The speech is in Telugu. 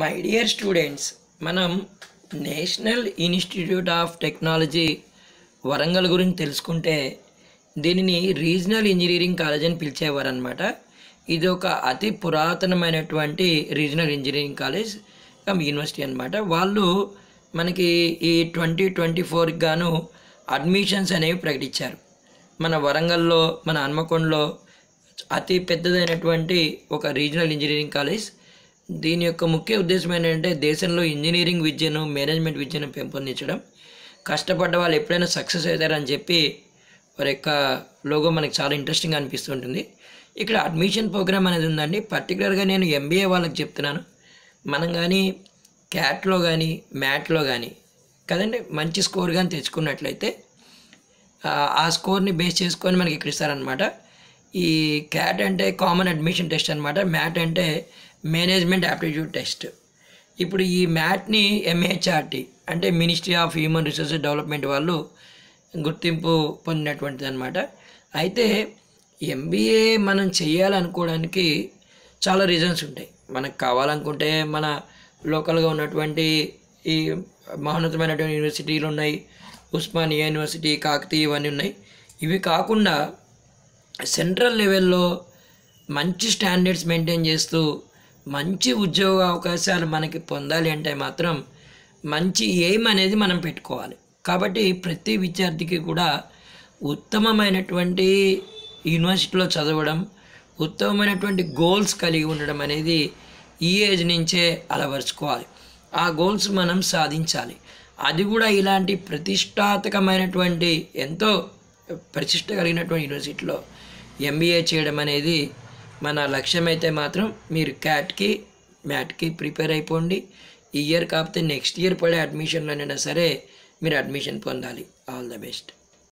మై డియర్ స్టూడెంట్స్ మనం national institute of technology Warangal గురించి తెలుసుకుంటే దీనిని రీజనల్ ఇంజనీరింగ్ కాలేజ్ అని పిలిచేవారనమాట ఇది ఒక అతి పురాతనమైనటువంటి regional engineering college cum university అనమాట వాళ్ళు మనకి ఈ ట్వంటీ ట్వంటీ ఫోర్కి గాను అడ్మిషన్స్ అనేవి ప్రకటించారు. మన వరంగల్లో మన హన్మకొండలో అతి పెద్దదైనటువంటి ఒక రీజనల్ ఇంజనీరింగ్ కాలేజ్ దీని యొక్క ముఖ్య ఉద్దేశం ఏంటంటే దేశంలో ఇంజనీరింగ్ విద్యను మేనేజ్మెంట్ విద్యను పెంపొందించడం. కష్టపడ్డ వాళ్ళు ఎప్పుడైనా సక్సెస్ అవుతారని చెప్పి వారి యొక్క లోగో మనకి చాలా ఇంట్రెస్టింగ్ అనిపిస్తుంటుంది. ఇక్కడ అడ్మిషన్ ప్రోగ్రామ్ అనేది ఉందండి. పర్టికులర్గా నేను ఎంబీఏ వాళ్ళకి చెప్తున్నాను. మనం కానీ క్యాట్లో కానీ మ్యాట్లో కానీ కదండి మంచి స్కోర్ కానీ తెచ్చుకున్నట్లయితే ఆ, ఆ స్కోర్ని బేస్ చేసుకొని మనకి ఇక్కడ ఇస్తారనమాట ఈ క్యాట్ అంటే కామన్ అడ్మిషన్ టెస్ట్ అనమాట మ్యాట్ అంటే మేనేజ్మెంట్ యాప్టిట్యూడ్ టెస్ట్ ఇప్పుడు ఈ మ్యాట్ని ఎంహెచ్ఆర్టీ అంటే ministry of human resources development వాళ్ళు గుర్తింపు పొందినటువంటిది అనమాట అయితే ఎంబీఏ మనం చేయాలనుకోవడానికి చాలా రీజన్స్ ఉంటాయి. మనకు కావాలనుకుంటే మన లోకల్గా ఉన్నటువంటి ఈ మహోన్నతమైనటువంటి యూనివర్సిటీలు ఉన్నాయి. ఉస్మానియా యూనివర్సిటీ కాకతీయ ఇవన్నీ ఉన్నాయి. ఇవి కాకుండా సెంట్రల్ లెవెల్లో మంచి స్టాండర్డ్స్ మెయింటైన్ చేస్తూ మంచి ఉద్యోగ అవకాశాలు మనకి పొందాలి అంటే మాత్రం మంచి ఎయిమ్ అనేది మనం పెట్టుకోవాలి. కాబట్టి ప్రతి విద్యార్థికి కూడా ఉత్తమమైనటువంటి యూనివర్సిటీలో చదవడం ఉత్తమమైనటువంటి గోల్స్ కలిగి ఉండడం అనేది ఈ ఏజ్ నుంచే అలవరుచుకోవాలి. ఆ గోల్స్ మనం సాధించాలి. అది కూడా ఇలాంటి ప్రతిష్టాత్మకమైనటువంటి ఎంతో ప్రతిష్ట కలిగినటువంటి యూనివర్సిటీలో ఎంబీఏ చేయడం అనేది మన లక్ష్యం అయితే మాత్రం మీరు క్యాట్కి మ్యాట్కి ప్రిపేర్ అయిపోండి. ఈ ఇయర్ కాకపోతే నెక్స్ట్ ఇయర్ పడే అడ్మిషన్లోనైనా సరే మీరు అడ్మిషన్ పొందాలి. All the best.